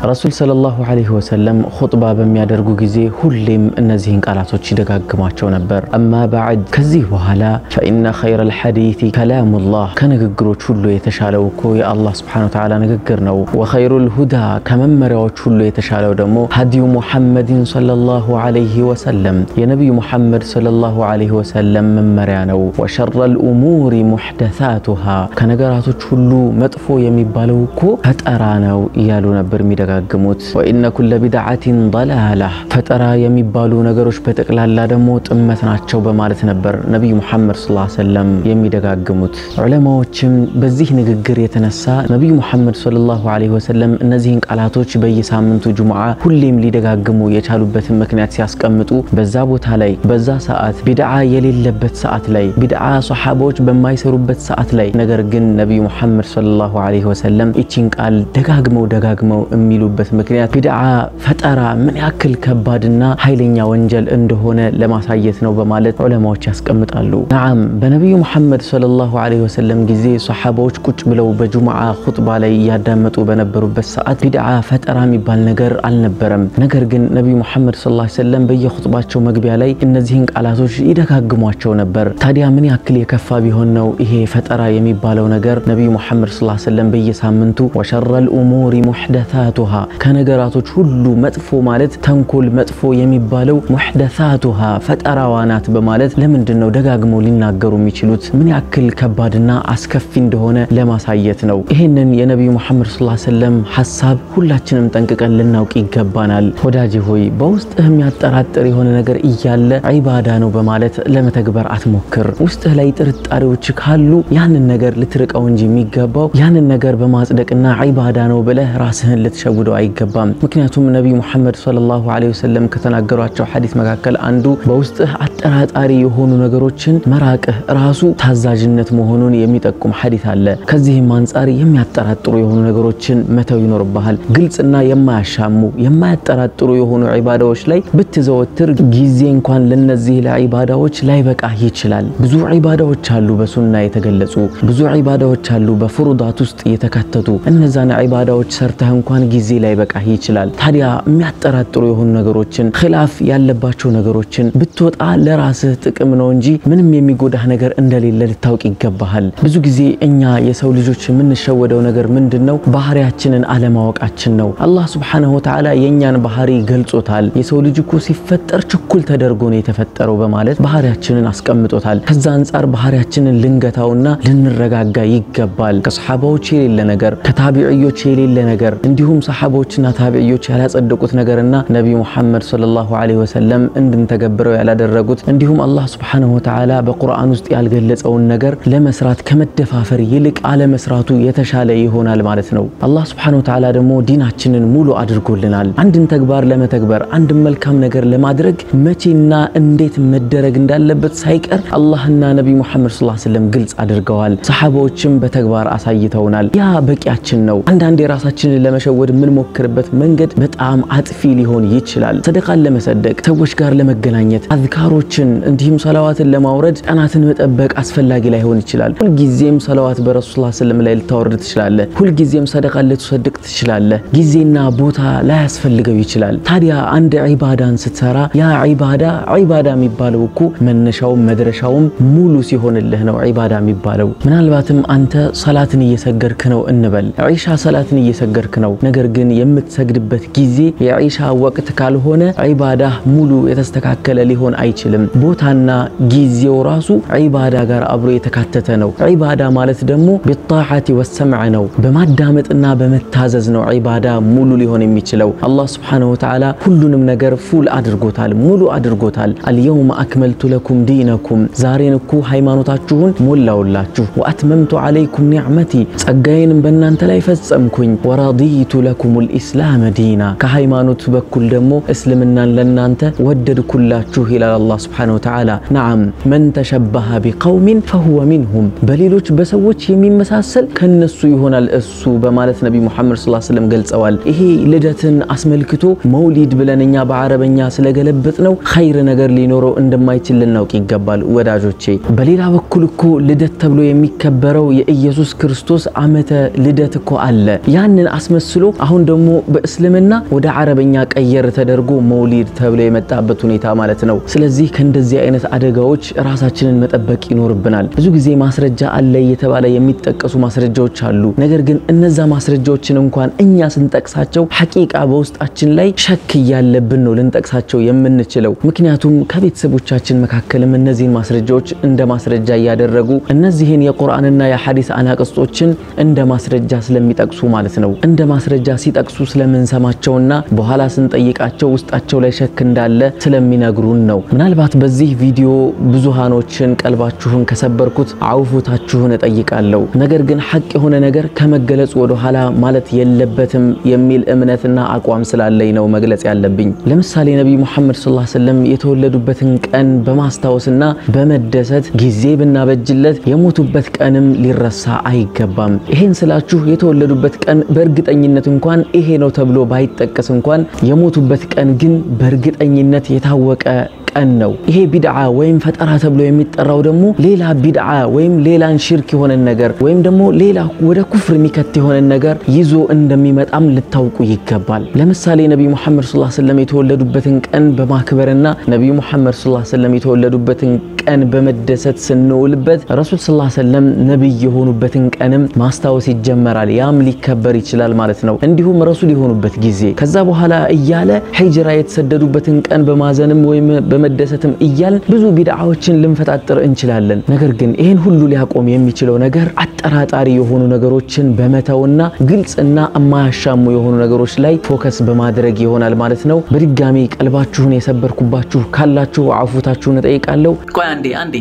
ረሱል ሰለላሁ ዐለይሂ ወሰለም ኹጥባ በሚያደርጉ ጊዜ ሁሌም እነዚህን ቃላቶች ይደጋግሟቸው ነበር። አማ ባዕድ ከዚህ በኋላ ፈኢነ ኸይረል ሐዲቲ ከላሙላህ ከንግግሮች ሁሉ የተሻለው እኮ የአላህ ስብሓነ ወተዓላ ንግግር ነው። ወኸይሩል ሁዳ ከመመሪያዎች ሁሉ የተሻለው ደግሞ ሀዲዩ ሙሐመድን ሰለላሁ ዐለይሂ ወሰለም የነቢዩ ሙሐመድ ሰለላሁ ዐለይሂ ወሰለም መመሪያ ነው። ወሸረል ኡሙሪ ሙሕደሳቱሃ ከነገራቶች ሁሉ መጥፎ የሚባለው እኮ ፈጠራ ነው እያሉ ነበር የሚያደጋግሙት ወኢነ ኩለ ቢድዓቲን ضላላ ፈጠራ የሚባሉ ነገሮች በጠቅላላ ደግሞ ጥመት ናቸው በማለት ነበር ነቢዩ ሙሐመድ ሰለላሁ ዐለይሂ ወሰለም የሚደጋግሙት። ዑለማዎችም በዚህ ንግግር የተነሳ ነቢዩ ሙሐመድ ሰለላሁ ዐለይሂ ወሰለም እነዚህን ቃላቶች በየሳምንቱ ጁሙዓ ሁሌም ሊደጋግሙ የቻሉበትን ምክንያት ሲያስቀምጡ በዛ ቦታ ላይ በዛ ሰዓት ቢድዓ የሌለበት ሰዓት ላይ ቢድዓ ሰሓቦች በማይሰሩበት ሰዓት ላይ ነገር ግን ነቢዩ ሙሐመድ ሰለላሁ ዐለይሂ ወሰለም ይቺን ቃል ደጋግመው ደጋግመው የሚሉ የሚሉበት ምክንያት ቢድዓ ፈጠራ ምን ያክል ከባድና ኃይለኛ ወንጀል እንደሆነ ለማሳየት ነው በማለት ዑለማዎች ያስቀምጣሉ። ነዓም በነቢዩ ሙሐመድ ሰለላሁ ዐለይሂ ወሰለም ጊዜ ሰሓባዎች ቁጭ ብለው በጁምዓ ኹጥባ ላይ እያዳመጡ በነበሩበት ሰዓት ቢድዓ ፈጠራ የሚባል ነገር አልነበረም። ነገር ግን ነቢዩ ሙሐመድ ሰለላሁ ዐለይሂ ወሰለም በየኹጥባቸው መግቢያ ላይ እነዚህን ቃላቶች ይደጋግሟቸው ነበር። ታዲያ ምን ያክል የከፋ ቢሆን ነው ይሄ ፈጠራ የሚባለው ነገር? ነቢዩ ሙሐመድ ሰለላሁ ዐለይሂ ወሰለም በየሳምንቱ ወሸረል ኡሙሪ ሙሕደሳቱሃ ከነገራቶች ሁሉ መጥፎ ማለት ተንኮል መጥፎ የሚባለው ሙሕደሳቱሃ ፈጠራዋ ናት በማለት ለምንድን ነው ደጋግመው ሊናገሩ የሚችሉት? ምን ያክል ከባድና አስከፊ እንደሆነ ለማሳየት ነው። ይህንን የነቢዩ ሙሐመድ ሰለላሁ ዐለይሂ ወሰለም ሀሳብ ሁላችንም ጠንቅቀን ልናውቅ ይገባናል። ወዳጅ ሆይ በውስጥህ የሚያጠራጥር የሆነ ነገር እያለ ዒባዳ ነው በማለት ለመተግበር አትሞክር። ውስጥህ ላይ ጥርጣሬዎች ካሉ ያንን ነገር ልትርቀው እንጂ የሚገባው ያንን ነገር በማጽደቅና ዒባዳ ነው ብለህ ራስህን ልትሸውደው አይገባም። ምክንያቱም ነቢዩ ሙሐመድ ሰለላሁ ዐለይሂ ወሰለም ከተናገሯቸው ሐዲስ መካከል አንዱ በውስጥህ አጠራጣሪ የሆኑ ነገሮችን መራቅህ ራሱ ታዛዥነት መሆኑን የሚጠቁም ሐዲስ አለ። ከዚህም አንጻር የሚያጠራጥሩ የሆኑ ነገሮችን መተው ይኖርብሃል። ግልጽና የማያሻሙ የማያጠራጥሩ የሆኑ ዒባዳዎች ላይ ብትዘወትር ጊዜ እንኳን ለነዚህ ለዒባዳዎች ላይበቃህ ይችላል። ብዙ ዒባዳዎች አሉ በሱና የተገለጹ ብዙ ዒባዳዎች አሉ በፍሩዳት ውስጥ የተካተቱ እነዛን ዒባዳዎች ሰርተህ እንኳን ጊዜ ላይበቃህ ይችላል። ታዲያ የሚያጠራጥሩ የሆኑ ነገሮችን ኺላፍ ያለባቸው ነገሮችን ብትወጣ ለራስህ ጥቅም ነው እንጂ ምንም የሚጎዳህ ነገር እንደሌለ ልታውቅ ይገባሃል። ብዙ ጊዜ እኛ የሰው ልጆች የምንሸወደው ነገር ምንድን ነው? ባህሪያችንን አለማወቃችን ነው። አላህ ሱብሓነሁ ወተዓላ የእኛን ባህሪ ገልጾታል። የሰው ልጅ እኮ ሲፈጠር ችኩል ተደርጎ ነው የተፈጠረው በማለት ባህሪያችንን አስቀምጦታል። ከዛ አንጻር ባህሪያችንን ልንገታውና ልንረጋጋ ይገባል። ከሰሓባዎች የሌለ ነገር፣ ከታቢዕዮች የሌለ ነገር እንዲሁም ሰሓባዎችና ታቢዕዮች ያላጸደቁት ነገርና ነቢዩ ሙሐመድ ሰለላሁ ዐለይሂ ወሰለም እንድንተገብረው ያላደረጉት እንዲሁም አላህ ሱብሓነሁ ወተዓላ በቁርአን ውስጥ ያልገለጸውን ነገር ለመስራት ከመደፋፈር ይልቅ አለመስራቱ የተሻለ ይሆናል ማለት ነው። አላህ ሱብሓነሁ ወተዓላ ደግሞ ዲናችንን ሙሉ አድርጎልናል። አንድን ተግባር ለመተግበር አንድን መልካም ነገር ለማድረግ መቼና እንዴት መደረግ እንዳለበት ሳይቀር አላህና ነቢዩ ሙሐመድ ሰለላሁ ዐለይሂ ወሰለም ግልጽ አድርገዋል። ሰሓባዎችም በተግባር አሳይተውናል። ያ በቂያችን ነው። አንዳንዴ ራሳችንን ለመሸወድ የምንሞክርበት መንገድ በጣም አጥፊ ሊሆን ይችላል። ሰደቃን ለመሰደቅ፣ ሰዎች ጋር ለመገናኘት፣ አዝካሮችን እንዲሁም ሰላዋትን ለማውረድ ቀናትን መጠበቅ አስፈላጊ ላይሆን ይችላል። ሁልጊዜም ሰላዋት በረሱል ወሰለም ላይ ልታወርድ ትችላለህ። ሁልጊዜም ሰደቃን ልትሰድቅ ትችላለህ። ጊዜና ቦታ ላያስፈልገው ይችላል። ታዲያ አንድ ዒባዳን ስትሰራ ያ ዒባዳ ዒባዳ የሚባለው እኮ መነሻውም መድረሻውም ሙሉ ሲሆንልህ ነው ዒባዳ የሚባለው። ምናልባትም አንተ ሰላትን እየሰገድክ ነው እንበል፣ ዒሻ ሰላትን እየሰገድክ ነው። ነገር ግን የምትሰግድበት ጊዜ የዒሻ ወቅት ካልሆነ ዒባዳህ ሙሉ የተስተካከለ ሊሆን አይችልም። ቦታና ጊዜው ራሱ ዒባዳ ጋር አብሮ የተካተተ ነው። ዒባዳ ማለት ደግሞ ቢጣዓቲ ወሰምዕ ነው። በማዳመጥና በመታዘዝ ነው ዒባዳ ሙሉ ሊሆን የሚችለው። አላህ ሱብሓነሁ ወተዓላ ሁሉንም ነገር ፉል አድርጎታል፣ ሙሉ አድርጎታል። አልየውመ አክመልቱ ለኩም ዲነኩም ዛሬን እኮ ሃይማኖታችሁን ሞላውላችሁ። ወአትመምቱ ዓለይኩም ኒዕመቲ ጸጋዬንም በእናንተ ላይ ፈጸምኩኝ። ወረዲቱ ለኩም ልኢስላመ ዲና ከሃይማኖት በኩል ደግሞ እስልምናን ለእናንተ ወደድኩላችሁ ይላል አላህ ሱብሓነሁ ወተዓላ። ነዓም መን ተሸበሀ ቢቀውሚን ፈሁወ ሚንሁም በሌሎች በሰዎች የሚመሳሰል ከነሱ ይሆናል እሱ በማለት ነቢ ሙሐመድ ሰለላሁ ዐለይሂ ወሰለም ገልጸዋል። ይሄ ልደትን አስመልክቶ መውሊድ ብለን እኛ በአረበኛ ስለገለበጥ ነው ኸይር ነገር ሊኖረው እንደማይችል ልናውቅ ይገባል ወዳጆቼ። በሌላ በኩል እኮ ልደት ተብሎ የሚከበረው የኢየሱስ ክርስቶስ ዓመተ ልደት እኮ አለ። ያንን አስመስሎ አሁን ደግሞ በእስልምና ወደ አረበኛ ቀየር ተደርጎ መውሊድ ተብሎ የመጣበት ሁኔታ ማለት ነው። ስለዚህ ከእንደዚህ አይነት አደጋዎች ራሳችንን መጠበቅ ይኖርብናል። ብዙ ጊዜ ማስረጃ አለ እየተባለ የሚጠቀሱ ማስረጃዎች አሉ። ነገር ግን እነዛ ማስረጃዎችን እንኳን እኛ ስንጠቅሳቸው ሐቂቃ በውስጣችን ላይ ሸክ እያለብን ነው ልንጠቅሳቸው የምንችለው። ምክንያቱም ከቤተሰቦቻችን መካከልም እነዚህን ማስረጃዎች እንደ ማስረጃ እያደረጉ እነዚህን የቁርአንና የሐዲስ አናቅስቶችን እንደ ማስረጃ ስለሚጠቅሱ ማለት ነው። እንደ ማስረጃ ሲጠቅሱ ስለምንሰማቸውና በኋላ ስንጠይቃቸው ውስጣቸው ላይ ሸክ እንዳለ ስለሚነግሩን ነው። ምናልባት በዚህ ቪዲዮ ብዙሃኖችን ቀልባችሁን ከሰበርኩት አውፉታችሁን እጠይቃለሁ። ነገር ግን ሐቅ የሆነ ነገር ከመገለጹ ወደ ኋላ ማለት የለበትም የሚል እምነትና አቋም ስላለኝ ነው መግለጽ ያለብኝ። ለምሳሌ ነቢዩ ሙሐመድ ሰለላሁ ዐለይሂ ወሰለም የተወለዱበትን ቀን በማስታወስና በመደሰት ጊዜ ብናበጅለት የሞቱበት ቀንም ሊረሳ አይገባም። ይሄን ስላችሁ የተወለዱበት ቀን በእርግጠኝነት እንኳን ይሄ ነው ተብሎ ባይጠቀስ እንኳን የሞቱበት ቀን ግን በእርግጠኝነት የታወቀ ቀን ነው። ይሄ ቢድዓ ወይም ፈጠራ ተብሎ የሚጠራው ደግሞ ሌላ ቢድዓ ወይም ሌላን ሽርክ የሆነን ነገር ወይም ደግሞ ሌላ ወደ ኩፍር የሚከት የሆነን ነገር ይዞ እንደሚመጣም ልታውቁ ይገባል። ለምሳሌ ነቢዩ ሙሐመድ ዐለይሂ ወሰለም የተወለዱበትን ቀን በማክበርና ነቢዩ ሙሐመድ ዐለይሂ ወሰለም የተወለዱበትን ቀን በመደሰት ስንውልበት ረሱል ሰለላሁ ዐለይሂ ወሰለም ነቢይ የሆኑበትን ቀንም ማስታወስ ይጀመራል። ያም ሊከበር ይችላል ማለት ነው። እንዲሁም ረሱል የሆኑበት ጊዜ ከዛ በኋላ እያለ ሂጅራ የተሰደዱበትን ቀን በማዘንም ወይም በመደሰትም እያልን ብዙ ቢድዓዎችን ልንፈጣጥር እንችላለን። ነገር ግን ይህን ሁሉ ሊያቆም የሚችለው ነገር አጠራጣሪ የሆኑ ነገሮችን በመተውና ግልጽና የማያሻሙ የሆኑ ነገሮች ላይ focus በማድረግ ይሆናል ማለት ነው። በድጋሚ ቀልባችሁን የሰበርኩባችሁ ካላችሁ አፉታችሁን እጠይቃለሁ። አንዴ አንዴ፣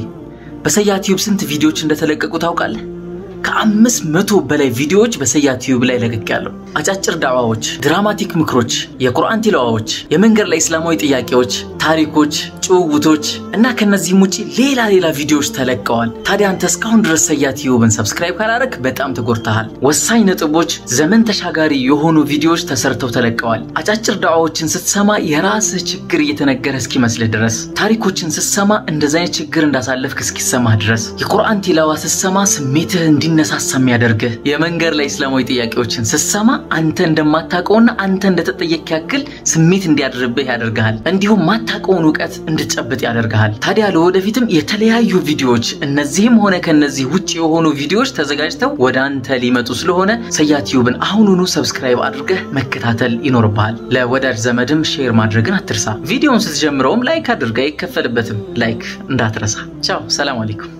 በሰያ ቲዩብ ስንት ቪዲዮዎች እንደተለቀቁ ታውቃለህ? ከአምስት መቶ በላይ ቪዲዮዎች በሰያ ቲዩብ ላይ ለቅቅ ያለው አጫጭር ዳዕዋዎች፣ dramatic ምክሮች፣ የቁርአን ቲላዋዎች፣ የመንገድ ላይ እስላማዊ ጥያቄዎች፣ ታሪኮች፣ ጭውውቶች እና ከነዚህም ውጭ ሌላ ሌላ ቪዲዮዎች ተለቀዋል። ታዲያ አንተ እስካሁን ድረስ ሰያ ቲዩብን subscribe ካላረግ በጣም ተጎድተሃል። ወሳኝ ነጥቦች፣ ዘመን ተሻጋሪ የሆኑ ቪዲዮዎች ተሰርተው ተለቀዋል። አጫጭር ዳዕዋዎችን ስትሰማ የራስህ ችግር እየተነገረ እስኪመስልህ ድረስ፣ ታሪኮችን ስትሰማ እንደዚ አይነት ችግር እንዳሳለፍክ እስኪሰማህ ድረስ፣ የቁርአን ቲላዋ ስትሰማ ስሜትህ እንዲነሳሳ የሚያደርግህ የመንገድ ላይ እስላማዊ ጥያቄዎችን ስትሰማ አንተ እንደማታውቀውና አንተ እንደተጠየቅ ያክል ስሜት እንዲያድርብህ ያደርግሃል። እንዲሁም ማታውቀውን እውቀት እንድትጨብጥ ያደርግሃል። ታዲያ ለወደፊትም የተለያዩ ቪዲዮዎች እነዚህም ሆነ ከነዚህ ውጭ የሆኑ ቪዲዮዎች ተዘጋጅተው ወደ አንተ ሊመጡ ስለሆነ ሰያ ቲዩብን አሁኑኑ subscribe አድርገህ መከታተል ይኖርብሃል። ለወዳጅ ዘመድም share ማድረግን አትርሳ። ቪዲዮውን ስትጀምረውም like አድርገህ አይከፈልበትም። like እንዳትረሳ። ቻው፣ ሰላም አለይኩም።